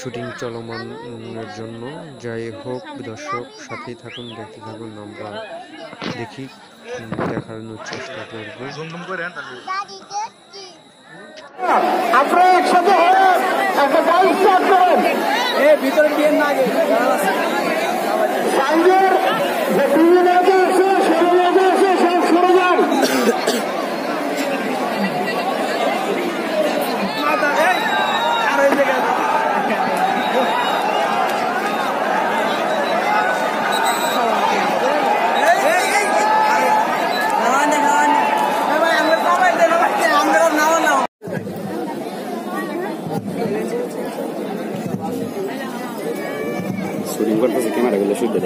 Shooting চলমানের জন্য যাই হোক দর্শক সাথেই থাকুন দেখতে থাকুন আমরা দেখি দেখানোর চেষ্টা করব। আপনারা একসাথে একটা বাইক স্টার্ট করেন। ভিতরে বিয়ের না sull'inquadrato si chiamare quelle scelte